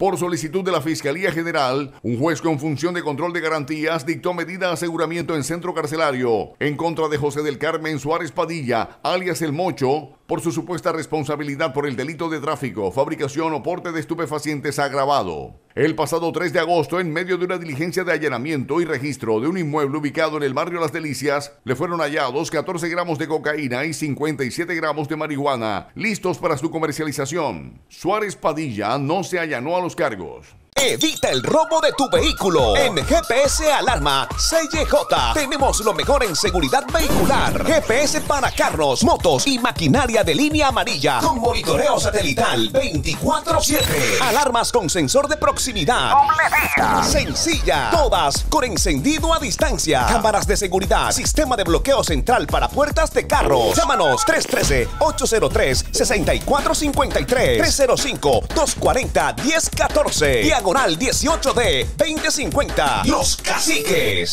Por solicitud de la Fiscalía General, un juez con función de control de garantías dictó medida de aseguramiento en centro carcelario en contra de José del Carmen Suárez Padilla, alias El Mocho, por su supuesta responsabilidad por el delito de tráfico, fabricación o porte de estupefacientes agravado. El pasado 3 de agosto, en medio de una diligencia de allanamiento y registro de un inmueble ubicado en el barrio Las Delicias, le fueron hallados 14 gramos de cocaína y 57 gramos de marihuana, listos para su comercialización. Suárez Padilla no se allanó a los cargos. Evita el robo de tu vehículo. En GPS Alarma CJ tenemos lo mejor en seguridad vehicular. GPS para carros, motos y maquinaria de línea amarilla con monitoreo satelital 24/7. Alarmas con sensor de proximidad. Sencilla. Todas con encendido a distancia. Cámaras de seguridad. Sistema de bloqueo central para puertas de carros. Llámanos 313-803-6453. 305-240-1014. Diagonal 18D 2050. Los Caciques.